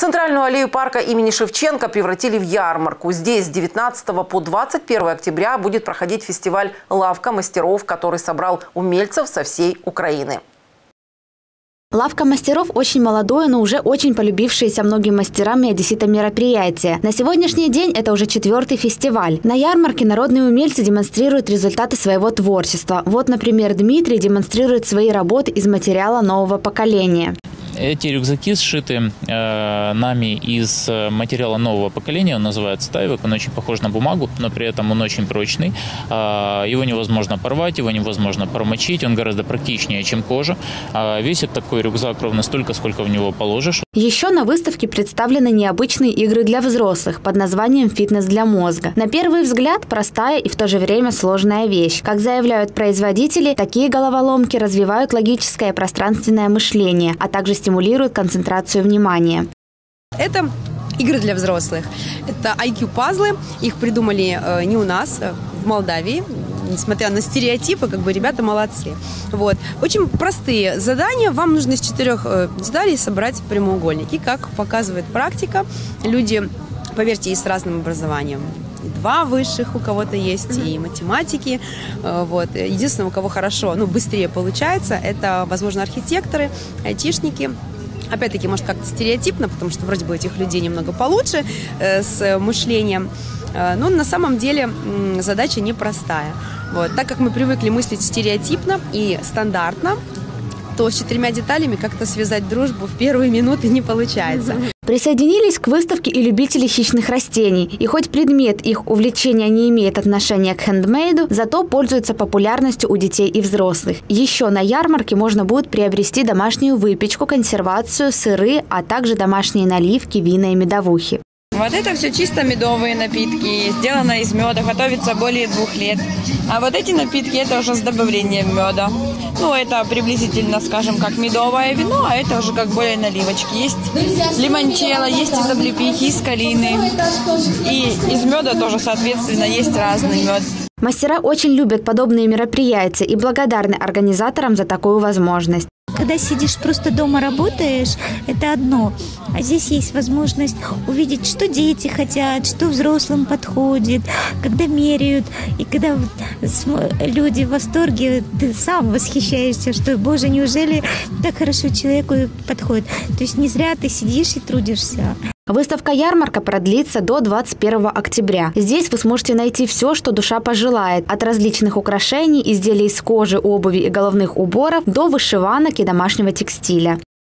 Центральную аллею парка имени Шевченко превратили в ярмарку. Здесь с 19 по 21 октября будет проходить фестиваль «Лавка мастеров», который собрал умельцев со всей Украины. Лавка мастеров очень молодое, но уже очень полюбившееся многим мастерам и одесситам мероприятие. На сегодняшний день это уже четвертый фестиваль. На ярмарке народные умельцы демонстрируют результаты своего творчества. Вот, например, Дмитрий демонстрирует свои работы из материала нового поколения. Эти рюкзаки сшиты э, нами из э, материала нового поколения. Он называется тайвек. Он очень похож на бумагу, но при этом он очень прочный. Э, его невозможно порвать, его невозможно промочить. Он гораздо практичнее, чем кожа. Э, весит такой рюкзак ровно столько, сколько в него положишь. Еще на выставке представлены необычные игры для взрослых под названием «Фитнес для мозга». На первый взгляд простая и в то же время сложная вещь. Как заявляют производители, такие головоломки развивают логическое и пространственное мышление, а также стимулируют стимулирует концентрацию внимания. Это игры для взрослых. Это IQ-пазлы. Их придумали э, не у нас, а в Молдавии. Несмотря на стереотипы, как бы ребята молодцы. Вот. Очень простые задания. Вам нужно из четырех э, деталей собрать прямоугольник. И как показывает практика, люди, поверьте, и с разным образованием два высших у кого-то есть, и математики. Э, вот. Единственное, у кого хорошо, ну, быстрее получается, это, возможно, архитекторы, айтишники, Опять-таки, может, как-то стереотипно, потому что вроде бы этих людей немного получше э, с мышлением. Э, но на самом деле э, задача непростая. Вот. Так как мы привыкли мыслить стереотипно и стандартно, то с четырьмя деталями как-то связать дружбу в первые минуты не получается. Присоединились к выставке и любители хищных растений. И хоть предмет их увлечения не имеет отношения к хендмейду, зато пользуется популярностью у детей и взрослых. Еще на ярмарке можно будет приобрести домашнюю выпечку, консервацию, сыры, а также домашние наливки, вина и медовухи. Вот это все чисто медовые напитки, сделано из меда, готовится более двух лет. А вот эти напитки это уже с добавлением меда. Ну, это приблизительно, скажем, как медовое вино, а это уже как более наливочки. Есть лимончелло, есть из облепихи, из калины. И из меда тоже, соответственно, есть разный мед. Мастера очень любят подобные мероприятия и благодарны организаторам за такую возможность. Когда сидишь просто дома работаешь, это одно. А здесь есть возможность увидеть, что дети хотят, что взрослым подходит, когда меряют. И когда люди в восторге, ты сам восхищаешься, что, боже, неужели так хорошо человеку подходит. То есть не зря ты сидишь и трудишься. Выставка-ярмарка продлится до 21 октября. Здесь вы сможете найти все, что душа пожелает. От различных украшений, изделий из кожи, обуви и головных уборов до вышиванок и домашнего текстиля.